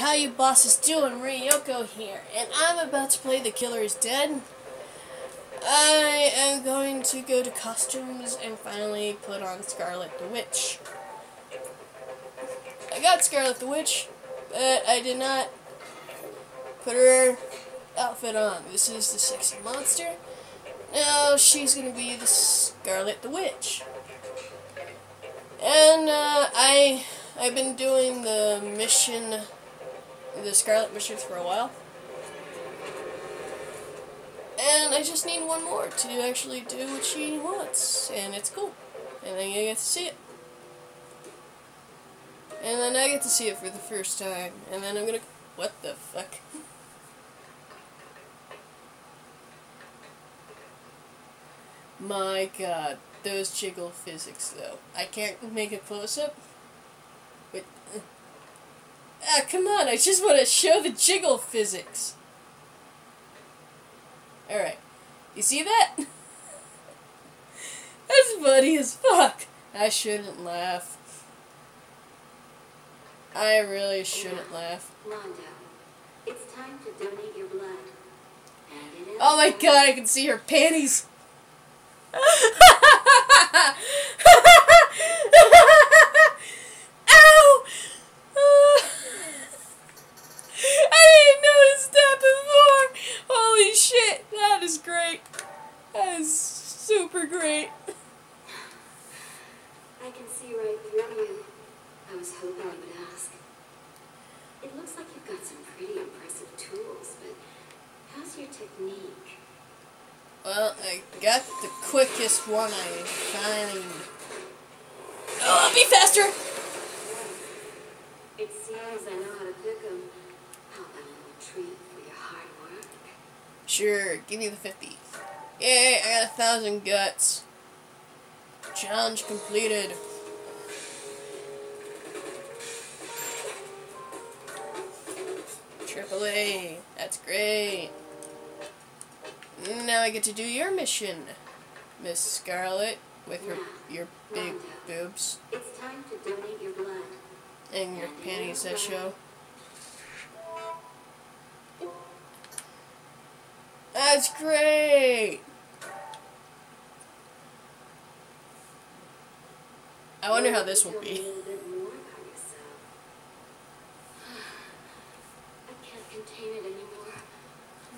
how you bosses doing? Ryocko here, and I'm about to play The Killer is Dead. I am going to go to costumes and finally put on Scarlet the Witch. I got Scarlet the Witch, but I did not put her outfit on. This is the sexy monster. Now she's gonna be the Scarlet the Witch. And uh, I I've been doing the mission the Scarlet missions for a while. And I just need one more to actually do what she wants. And it's cool. And then I get to see it. And then I get to see it for the first time. And then I'm gonna... What the fuck? My god. Those jiggle physics, though. I can't make a close-up. Ah, come on, I just want to show the jiggle physics. Alright. You see that? That's funny as fuck. I shouldn't laugh. I really shouldn't laugh. it's time to donate your blood. Oh my god, I can see her panties. got the quickest one I find. Oh, be faster! It seems I know how to pick them. How about a little treat for your hard work? Sure, give me the 50. Yay, I got a thousand guts. Challenge completed. Triple A, that's great. Now I get to do your mission, Miss Scarlet, with her your big boobs. It's time to donate your blood. And your panties that show. That's great! I wonder how this will be.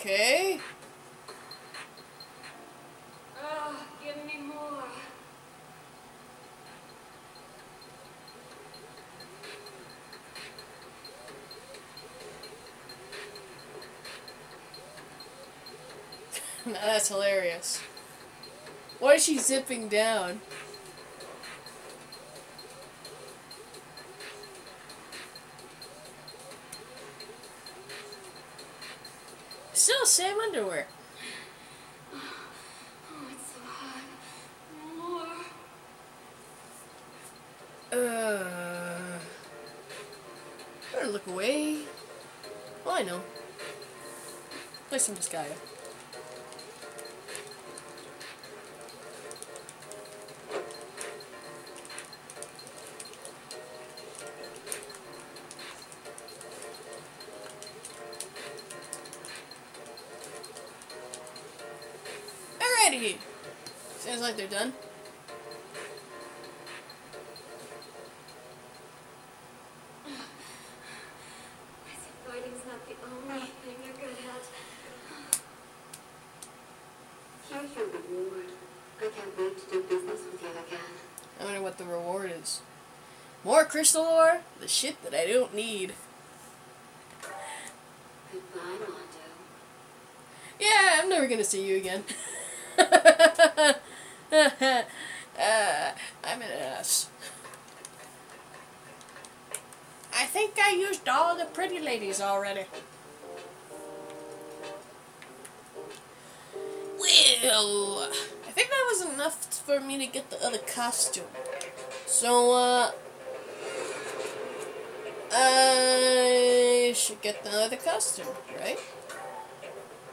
Okay. Oh, give me more. That's hilarious. Why is she zipping down? Still same underwear. Oh, it's so hot. More. Uh. Better look away. Oh, I know. Play some Disgaea. Alrighty. Sounds like they're done. Fighting's not the only thing you're good at. Here's your reward. I can't wait to do business with you again. I wonder what the reward is. More crystal ore? The shit that I don't need. Goodbye, Mondo. Yeah, I'm never gonna see you again. uh, I'm an ass. I think I used all the pretty ladies already. Well, I think that was enough for me to get the other costume. So, uh, I should get the other costume, right?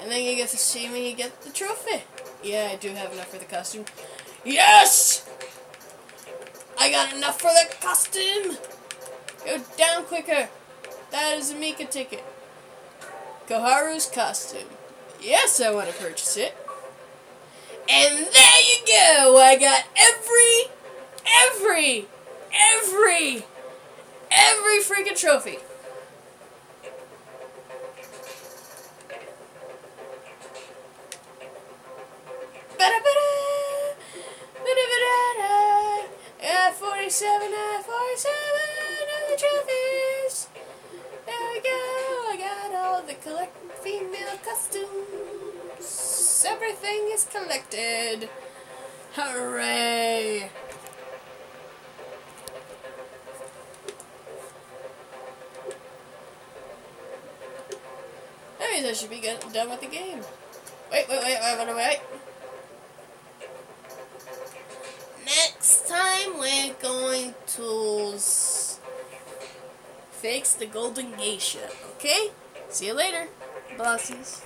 And then you get to see me get the trophy. Yeah, I do have enough for the costume. Yes! I got enough for the costume! Go down quicker. That is a Mika ticket. Koharu's costume. Yes, I want to purchase it. And there you go! I got every, every, every, every freaking trophy. Collect female costumes. Everything is collected. Hooray! That means I should be done with the game. Wait, wait, wait, wait, wait, wait. Next time we're going to fix the golden geisha, okay? See you later, bossies.